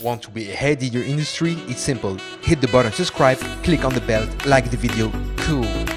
Want to be ahead in your industry? It's simple. Hit the button subscribe, click on the bell, like the video. Cool.